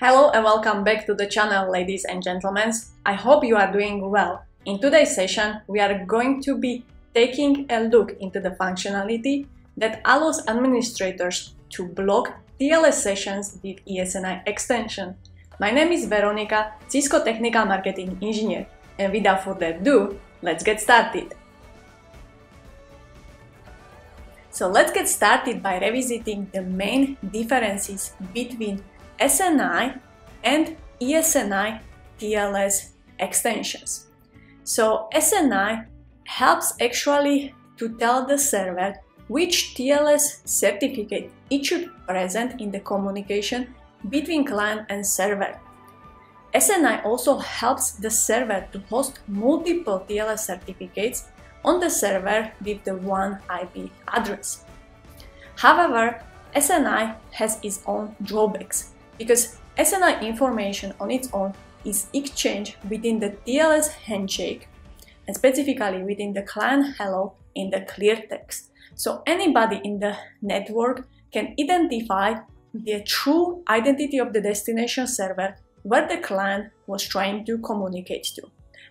Hello and welcome back to the channel ladies and gentlemen. I hope you are doing well. In today's session we are going to be taking a look into the functionality that allows administrators to block TLS sessions with ESNI extension. My name is Veronika, Cisco Technical Marketing Engineer and without further ado, let's get started. So let's get started by revisiting the main differences between SNI and ESNI TLS extensions. So SNI helps actually to tell the server which TLS certificate it should present in the communication between client and server. SNI also helps the server to host multiple TLS certificates on the server with the one IP address. However, SNI has its own drawbacks because SNI information on its own is exchanged within the TLS handshake and specifically within the client hello in the clear text. So anybody in the network can identify the true identity of the destination server where the client was trying to communicate to.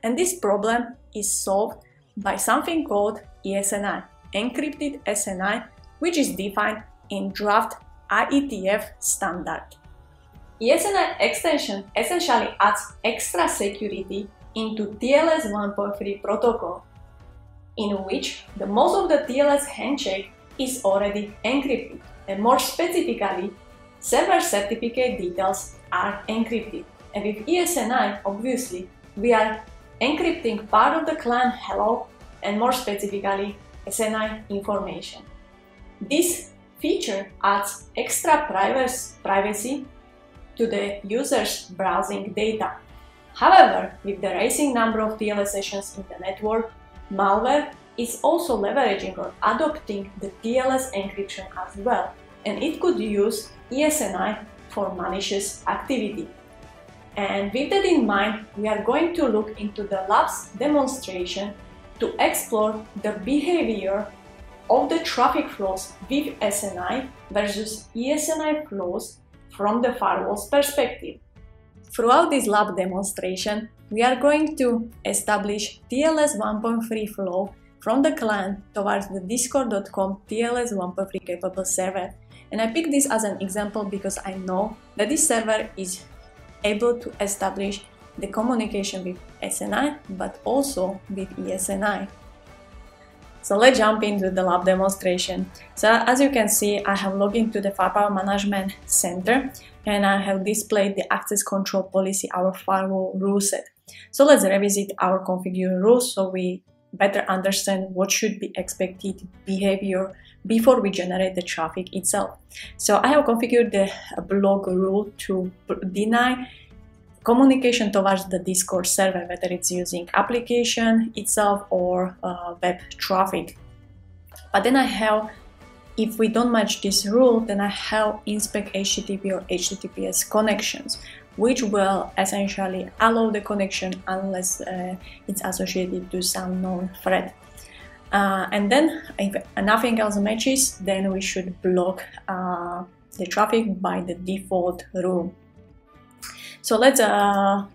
And this problem is solved by something called ESNI, encrypted SNI, which is defined in draft IETF standard. ESNI extension essentially adds extra security into TLS 1.3 protocol, in which the most of the TLS handshake is already encrypted, and more specifically, server certificate details are encrypted. And with ESNI, obviously, we are encrypting part of the client hello and more specifically SNI information. This feature adds extra privacy to the user's browsing data. However, with the rising number of TLS sessions in the network, malware is also leveraging or adopting the TLS encryption as well, and it could use ESNI for malicious activity. And with that in mind, we are going to look into the labs demonstration to explore the behavior of the traffic flows with SNI versus ESNI flows from the firewall's perspective. Throughout this lab demonstration, we are going to establish TLS 1.3 flow from the client towards the discord.com TLS 1.3 capable server. And I pick this as an example because I know that this server is able to establish the communication with SNI but also with ESNI. So let's jump into the lab demonstration. So as you can see, I have logged into the Firepower Management Center and I have displayed the access control policy, our firewall rule set. So let's revisit our configure rules so we better understand what should be expected behavior before we generate the traffic itself. So I have configured the block rule to deny communication towards the Discord server, whether it's using application itself or uh, web traffic. But then I have, if we don't match this rule, then I have inspect HTTP or HTTPS connections, which will essentially allow the connection unless uh, it's associated to some known threat. Uh, and then if nothing else matches, then we should block uh, the traffic by the default rule. So let's uh,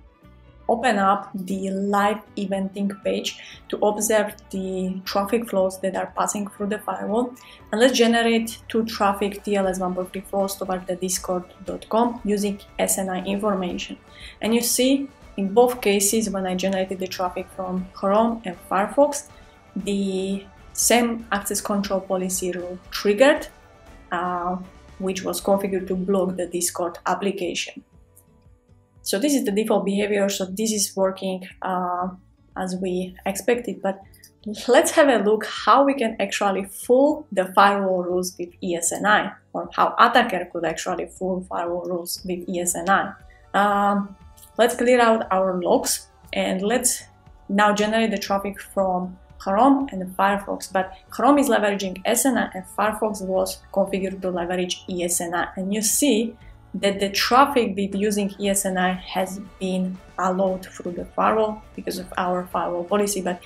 open up the live eventing page to observe the traffic flows that are passing through the firewall. And let's generate two traffic TLS 1.3 flows toward the discord.com using SNI information. And you see in both cases when I generated the traffic from Chrome and Firefox, the same access control policy rule triggered, uh, which was configured to block the Discord application. So this is the default behavior, so this is working uh, as we expected, but let's have a look how we can actually fool the firewall rules with ESNI, or how attacker could actually fool firewall rules with ESNI. Um, let's clear out our logs and let's now generate the traffic from Chrome and Firefox, but Chrome is leveraging SNI and Firefox was configured to leverage ESNI. And you see that the traffic with using ESNI has been allowed through the firewall because of our firewall policy, but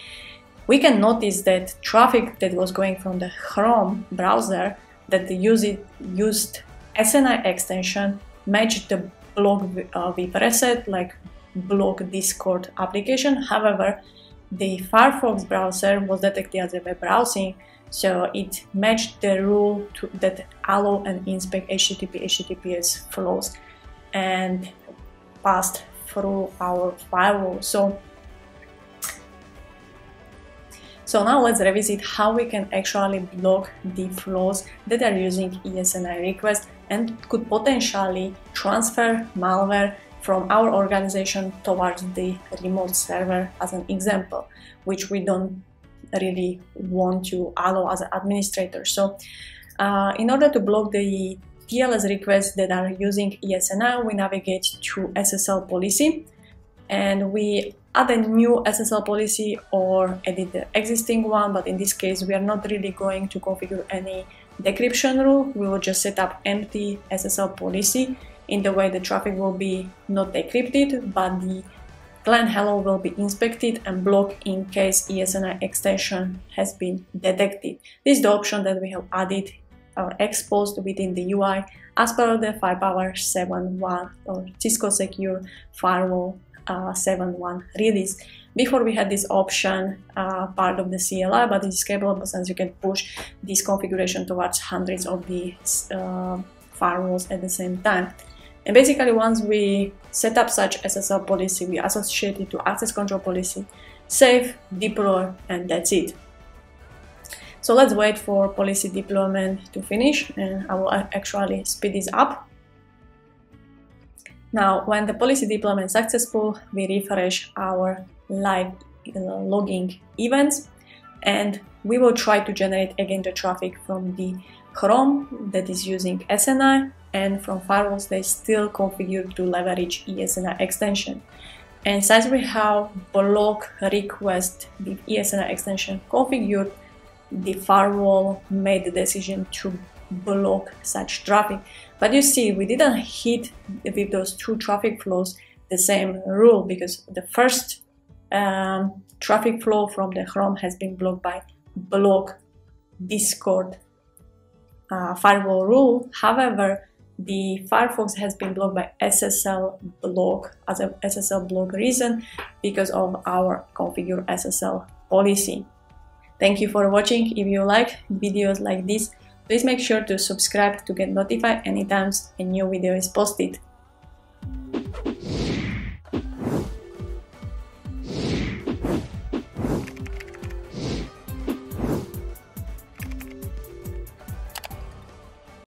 we can notice that traffic that was going from the Chrome browser that the user used SNI extension matched the block uh, VPReset, like block Discord application. However, the Firefox browser was detected as a web browsing, so it matched the rule to, that allow and inspect HTTP HTTPS flows and passed through our firewall. So so now let's revisit how we can actually block the flows that are using ESNI requests and could potentially transfer malware from our organization towards the remote server as an example, which we don't really want to allow as an administrator. So uh, in order to block the TLS requests that are using ESNI, we navigate to SSL policy and we add a new SSL policy or edit the existing one, but in this case we are not really going to configure any decryption rule. We will just set up empty SSL policy in the way the traffic will be not decrypted, but the client hello will be inspected and blocked in case ESNI extension has been detected. This is the option that we have added or exposed within the UI as per the Firepower 7.1 or Cisco Secure Firewall uh, 7.1 release. Before we had this option uh, part of the CLI, but it is scalable since you can push this configuration towards hundreds of the uh, firewalls at the same time. And basically, once we set up such SSL policy, we associate it to access control policy, save, deploy, and that's it. So let's wait for policy deployment to finish and I will actually speed this up. Now, when the policy deployment is successful, we refresh our live uh, logging events and we will try to generate again the traffic from the Chrome that is using SNI and from firewalls they still configured to leverage ESNI extension. And since we have block request with ESNI extension configured, the firewall made the decision to block such traffic. But you see, we didn't hit with those two traffic flows the same rule because the first um, traffic flow from the Chrome has been blocked by block Discord uh, firewall rule. However, the Firefox has been blocked by SSL block as a SSL block reason because of our configure SSL policy. Thank you for watching. If you like videos like this, please make sure to subscribe to get notified anytime a new video is posted.